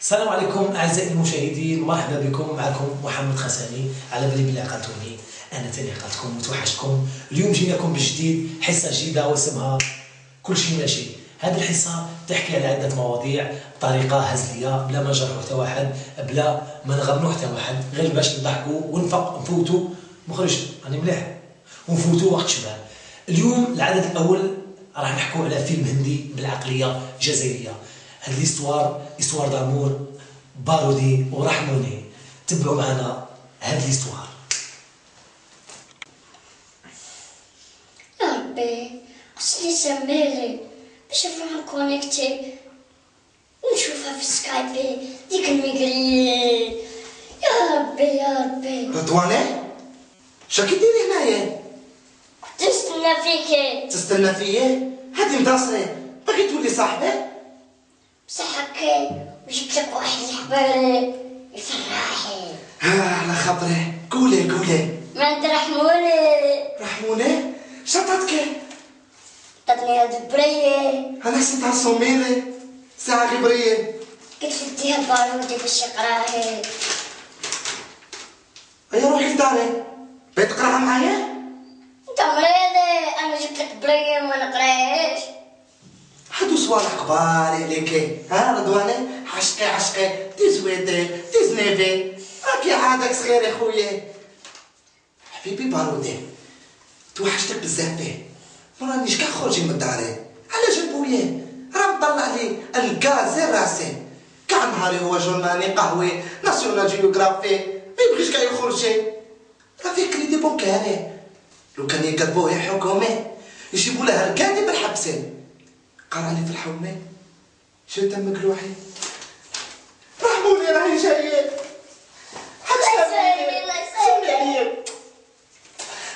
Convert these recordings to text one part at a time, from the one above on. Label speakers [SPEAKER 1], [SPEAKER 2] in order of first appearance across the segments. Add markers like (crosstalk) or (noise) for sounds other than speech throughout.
[SPEAKER 1] السلام عليكم أعزائي المشاهدين مرحبا بكم. معكم محمد خساني على بالي بلي عقلتوني أنا تاني عقلتكم وتوحشتكم اليوم جيناكم بجديد حصة جديدة واسمها كل شيء ماشي هذه الحصة تحكي على عدة مواضيع بطريقة هزلية بلا ما نجرحوا حتى واحد بلا ما نغبنوا حتى واحد غير باش نضحكوا ونفق نفوتوا. مخرج راني مليح. ونفوتوا وقت شباب. اليوم العدد الأول راح نحكوا على فيلم هندي بالعقلية جزائريه هاد ليستوار استوار دامور بارودي ورحموني تبعوا معنا هاد ليستوار
[SPEAKER 2] يا ربي خصني سميلي باش نروح نكونيكتي ونشوفها في سكايبي ديك الميغري يا ربي يا ربي.
[SPEAKER 3] رضوانة؟ شاكي ديري هنايا؟
[SPEAKER 2] كنت نستنى فيكي
[SPEAKER 3] تستنى فيا؟ هادي مداصري باغي تولي صاحبي
[SPEAKER 2] هكا وجبت لك واحد الحباري يفرحي
[SPEAKER 3] ها على خاطري قولي قولي
[SPEAKER 2] ما عند رحمولي
[SPEAKER 3] رحموني شطتك
[SPEAKER 2] عطاتني هاد البريه
[SPEAKER 3] أنا حسيتها صوميلي ساعة غبرية
[SPEAKER 2] قلت نديها البارودي باش يقراهي
[SPEAKER 3] هيا روحي لداري بغيت تقراها معايا
[SPEAKER 2] انت مريضي أنا جبت لك بريه ما نقراهاش
[SPEAKER 3] هادو صوالح كبار عليكي ها رضوانة؟ عشقي عشقي تي زويدي تي زنيفي راكي عادك صغير يا خويا حبيبي بارودي توحشتك بزاف فيه ما رانيش كاع خرجي من داري علاش بويا راه مطلع لي الكازي راسي كاع نهاري هو جورنالي قهوي ناسيونال جيوغرافي ما يبغيش كاع يخرجي راه فيه كريدي بونكاري لو كان يقلبوه حكومي يجيبوا له ركادي بالحبسين قرأ لي في الحومه شو تم مقلوحي رحموني راهي
[SPEAKER 2] جاية.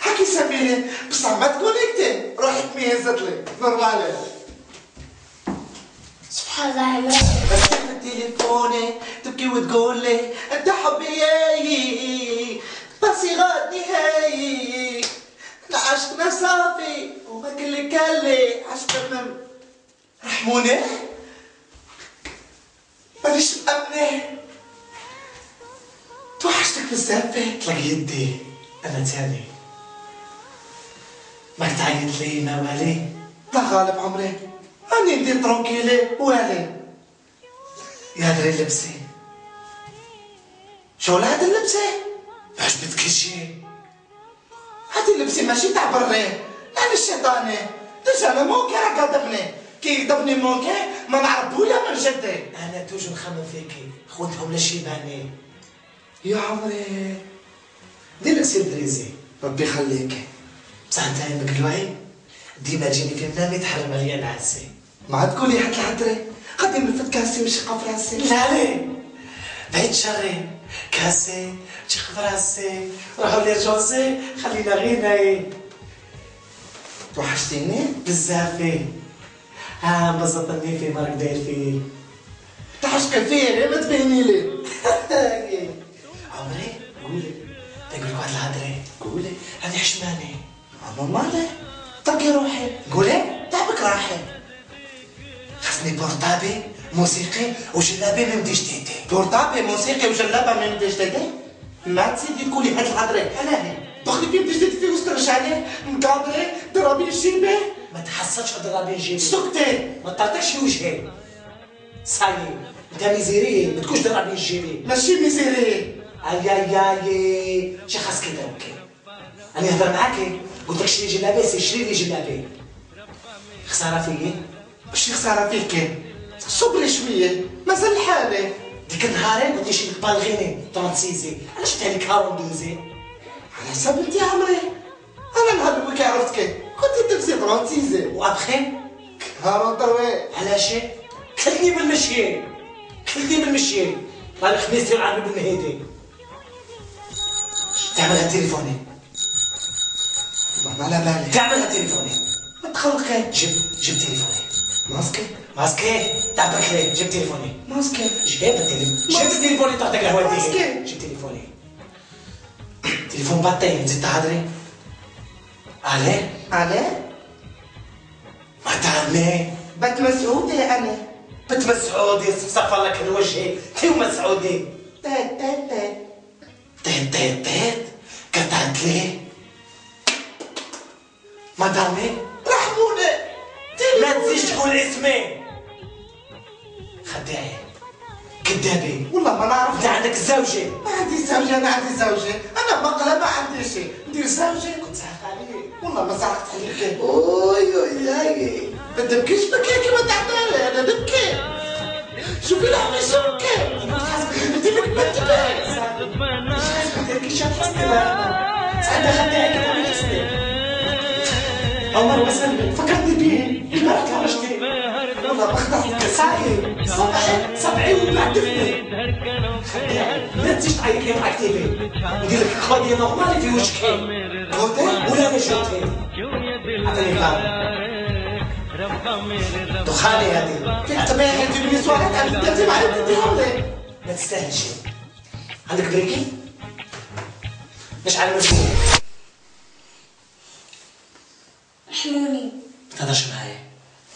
[SPEAKER 3] حكي سميني بصح ما تكونيكتي روحي تميزت لي. نورمال
[SPEAKER 2] سبحان الله
[SPEAKER 3] بس تليفوني تبكي وتقول لي أنت حبي ياي بس غادي هاي. عشقنا صافي وما كل كلي عشق من رحموني. مانيش مأمنة توحشتك بزاف تلاقي يدي. أنا تاني.
[SPEAKER 1] ماك تعيط لي ما والي.
[SPEAKER 3] لا غالب عمري. راني ندير ترونكيلي والي. يا دري لبسي. شو هاد اللبسة؟ عجبتك شي هاد اللبسة ماشي تاع بري أنا الشيطاني ديجا أنا مونكي راه قدمني؟ كي يقدمني مونكي ما نعرف بويا من جدي
[SPEAKER 1] أنا توجو نخمم فيكي. خوتهم لا شيباني
[SPEAKER 3] يا عمري.
[SPEAKER 1] لك سير دريزي.
[SPEAKER 3] ربي يخليك.
[SPEAKER 1] بصح أنت مقلوعي ديما تجيني في منامي تحرم عليا العسي
[SPEAKER 3] ما تقولي حتى العطري غادي نرفد كاسي ونشقى في راسي.
[SPEAKER 1] لا لي بعيد شري. كاسي تشيخ فراسي روحوا لي جوزي. خلينا غير ناي
[SPEAKER 3] توحشتيني
[SPEAKER 1] بزافي ها انبسطني في مارك داير فيه
[SPEAKER 3] تحشقي فيه ما تبيني لي. (laughs)
[SPEAKER 1] عمري قولي. تقول واحد الهضري
[SPEAKER 3] قولي.
[SPEAKER 1] هذه حشماني.
[SPEAKER 3] نورمالي طلقي روحي. قولي. تعبك راحي.
[SPEAKER 1] خصني بورطابي موسيقي وجلابي من جديدي
[SPEAKER 3] بورطابي موسيقي وجلابة من بديش تدي ما تزيدي تقولي هاد الهضري أنا هي. دخلي في بديش تدي فيه وسترجعني مقابري ضربي الشيبه
[SPEAKER 1] ما تحصلش ضربي جيبي
[SPEAKER 3] سكتي
[SPEAKER 1] ما طرطقش وجهي صايي انت ميزيري ما تكونش ضربي جيبي
[SPEAKER 3] ماشي ميزيري
[SPEAKER 1] أي أي أي شي خاصك يدوكي أنا نهضر معاكي قلت لك شري جلابي سي شري لي جلابي. خسارة فيا.
[SPEAKER 3] واش خسارة فيك؟ صبري شوية. مازال حالي.
[SPEAKER 1] ديك النهارين قلت لي شي بالغيني. ترونسيزي علاش جبتها لي كارون دوزي
[SPEAKER 3] على حساب انت عمري. أنا نهار كي عرفتك. طرونتيزي
[SPEAKER 1] وأبخي.
[SPEAKER 3] هارون تروي
[SPEAKER 1] علاش كلني بالمشي كلني بالمشي راني خميستي وعامل بالمهيدي تعملها تليفوني.
[SPEAKER 3] ما على بالي
[SPEAKER 1] تعملها تليفوني.
[SPEAKER 3] ما تخلقي
[SPEAKER 1] جيب جيب تليفوني.
[SPEAKER 3] ماسكي
[SPEAKER 1] ماسكي تعبك ليه جيب تليفوني.
[SPEAKER 3] ماسكي
[SPEAKER 1] جيب التليفون. جيب التليفون تعطيك الهواء
[SPEAKER 3] ماسكي.
[SPEAKER 1] جيب تليفوني. تليفون باطي نزيد تهضري عليه
[SPEAKER 3] عليه
[SPEAKER 1] ما تعمي
[SPEAKER 3] بات مسعود أنا
[SPEAKER 1] بنت مسعودي صفصف لك الوجه تي مسعودي
[SPEAKER 3] تيت تيت تيت تيت تيت تيت قطعت لي.
[SPEAKER 1] مدامي.
[SPEAKER 3] رحموني
[SPEAKER 1] لا تزيدش تقول اسمي. خداعي. كذابي
[SPEAKER 3] والله ما نعرف.
[SPEAKER 1] انت عندك الزوجه
[SPEAKER 3] ما عندي زوجة أنا عندي زوجة. والله ما ساحقت عليك. أوي أوي هاي ما تبكيش بكي كيما تعمل أنا نبكي شوفي لحمي شو بكي انت لك ما تبكي.
[SPEAKER 1] ساعتها خداعي كذا اسمي عمر وسلم فكرتني بيه. البارح خرجتي
[SPEAKER 3] ما
[SPEAKER 1] ساعي سبعي سبعي وبعدفني لا تزيد تعيط لي معك تيفي ندير لك خديه نورمالي في وجهك
[SPEAKER 3] كوتي
[SPEAKER 1] ولا أنا جوتي عطيني كام دخاني هذه
[SPEAKER 3] فيك تبين تجيب لي سؤال عن انت ما عندي هولي
[SPEAKER 1] ما تستاهلش عندك بريكي مش على المجهول
[SPEAKER 2] رحموني
[SPEAKER 1] ما تهضرش معايا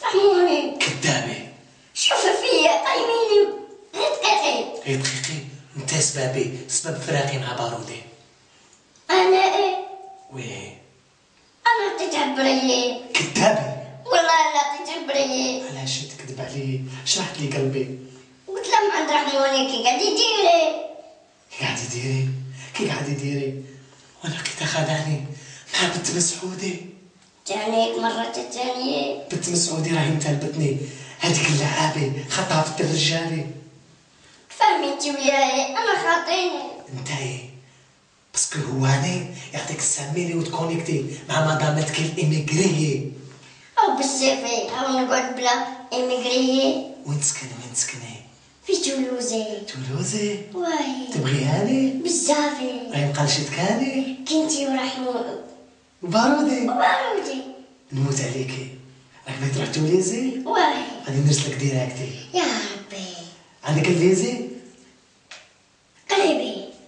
[SPEAKER 2] رحموني
[SPEAKER 1] كذابه
[SPEAKER 2] شوف فيا طيبيني دقيقتين
[SPEAKER 1] هي دقيقي انت سبابي سبب فراقي مع بارودي
[SPEAKER 2] أنا إيه؟
[SPEAKER 1] oui
[SPEAKER 2] أنا تتعبري
[SPEAKER 1] كذابه
[SPEAKER 2] والله لا تتعبري
[SPEAKER 1] علاش تكذب علي؟ شرحت لي قلبي؟
[SPEAKER 2] قلت لهم عند رحموني كي قاعد يديري.
[SPEAKER 1] كي قاعد يديري؟ كي قاعد يديري؟ وأنا كي خدعني مع بنت مسعودي
[SPEAKER 2] جانيك مرة الثانية
[SPEAKER 1] بنت مسعودي راهي متلبتني هذيك اللعابة خطافة الرجالي
[SPEAKER 2] فهمي انت وياي أنا خاطيني
[SPEAKER 1] انتي باسكو هو هاني يعطيك الساميلي وتكونيكتي مع مدامتك الاميغريه
[SPEAKER 2] أو بالسيفي أو نقعد بلا ايميغريي
[SPEAKER 1] وين تسكني وين تسكني
[SPEAKER 2] في تولوزي
[SPEAKER 1] تولوزي
[SPEAKER 2] واي
[SPEAKER 1] تبغي هاني
[SPEAKER 2] بزافي
[SPEAKER 1] راهي مقلشتك هاني
[SPEAKER 2] كنتي ورحمو
[SPEAKER 1] وبارودي
[SPEAKER 2] وبارودي
[SPEAKER 1] نموت عليكي راك بغيت تروح توليزي
[SPEAKER 2] واي
[SPEAKER 1] غادي نرسلك ديراكتي
[SPEAKER 2] يا ربي
[SPEAKER 1] عندك الليزي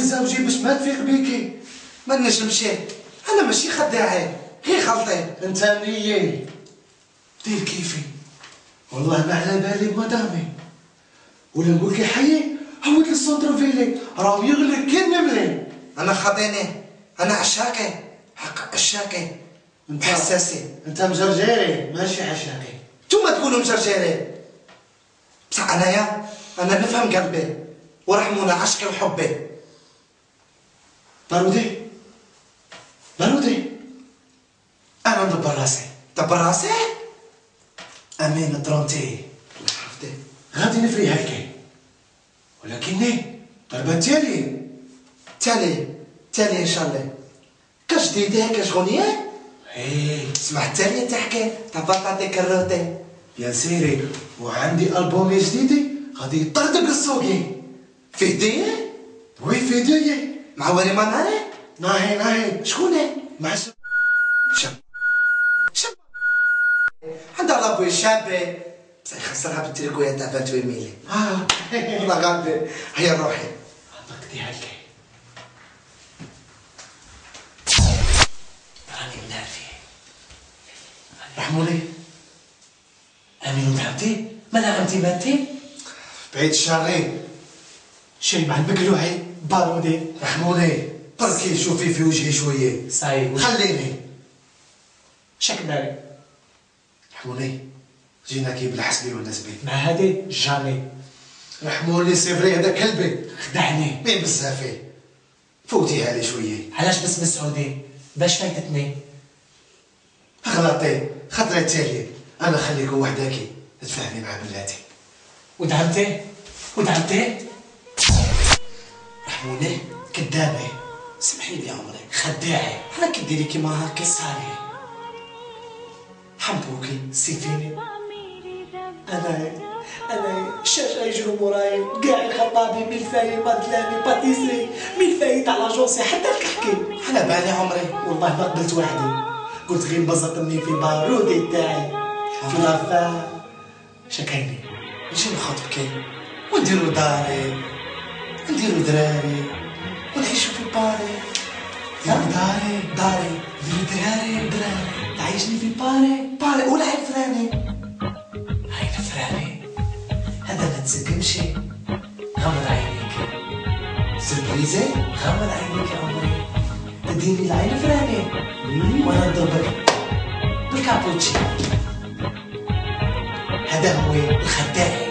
[SPEAKER 3] تليفوني لزوجي باش ما تفيق بيكي ما نجمش أنا ماشي خداعي. غير خلطي أنت نية. دير كيفي. والله ما على بالي بمدامي. ولا نقول لك حي هود ال centre-ville ي. راهو يغلق كي النملي أنا خاطيني أنا عشاقي. حق عشاقي. انت حساسي
[SPEAKER 4] أنت مجرجيري ماشي حشاقي
[SPEAKER 3] انتوما تقولوا مشرشيري بصح أنايا أنا نفهم قلبي. ورحمونا عشقي وحبي.
[SPEAKER 4] بارودي بارودي
[SPEAKER 3] أنا ندبر راسي دبر
[SPEAKER 4] امين طرونتي
[SPEAKER 3] عرفتي
[SPEAKER 4] غادي نفري هيك ولكني ضربة تالي
[SPEAKER 3] تالي تالي ان شاء الله كاش جديدة كاش غنية
[SPEAKER 4] إيه
[SPEAKER 3] سمعت تالي تحكي تبطل ديك الروتي
[SPEAKER 4] يا سيري وعندي البومي جديد غادي يطردق السوقي
[SPEAKER 3] في هدية
[SPEAKER 4] وي في دي
[SPEAKER 3] مع ولي مناري
[SPEAKER 4] ناهي ناهي
[SPEAKER 3] شكون
[SPEAKER 4] مع س...
[SPEAKER 3] شاب شاب عندها لابوي شابة بصح يخسرها بالتريكوية تاع 28 ميلي
[SPEAKER 4] آه
[SPEAKER 3] والله غالبي هيا روحي
[SPEAKER 1] عطاك هالكي راني منافي
[SPEAKER 4] رحموني
[SPEAKER 1] امين ودعمتي مالا عمتي ماتي
[SPEAKER 4] بعيد الشارين
[SPEAKER 1] شي مع البكلوعي بارودي
[SPEAKER 4] رحموني بركي شوفي في وجهي شوية.
[SPEAKER 1] صاي
[SPEAKER 4] خليني.
[SPEAKER 1] شك داري
[SPEAKER 4] رحموني جينا كي بالحسبي ولا سبي
[SPEAKER 1] مع هادي؟ جامي.
[SPEAKER 4] رحموني سي فري هذا كلبي.
[SPEAKER 1] خدعني.
[SPEAKER 4] مين بزافي فوتيها لي شوية.
[SPEAKER 1] علاش بس مسعودي باش فايتتني.
[SPEAKER 4] غلطي خطرة تالي أنا خليكم وحداكي تفهمي مع بلاتي.
[SPEAKER 1] ودعمتي؟ ودعمتي؟
[SPEAKER 3] رحموني
[SPEAKER 1] كدابي.
[SPEAKER 3] سمحي لي عمري.
[SPEAKER 1] خداعي.
[SPEAKER 3] أنا كديري كيما هكا
[SPEAKER 1] صالح
[SPEAKER 3] حبوكي
[SPEAKER 1] سيفيني. أنا أنا الشاشه يجروا موراي كاع خطابي ملفاي مادلاني باتيسري. ملفاي تاع لاجونسي حتى الكحكي.
[SPEAKER 3] على بالي عمري.
[SPEAKER 1] والله ما قبلت وحدي. قلت غير نبسطني في بارودي تاعي. في لافا. شكايني.
[SPEAKER 3] نجي نخطبك ونديرو داري. نديرو دراري ونعيشو في باري
[SPEAKER 1] داري
[SPEAKER 3] داري
[SPEAKER 1] دراري دراري تعيشني في باري
[SPEAKER 3] باري والعيب فلاني
[SPEAKER 1] عين فراني هذا ما تسقمش غمض عينيك
[SPEAKER 3] سربريزي
[SPEAKER 1] غمض عينيك يا عمري تديني العين فراني وأنا نضربك بالكابوتشي هذا هو الخداع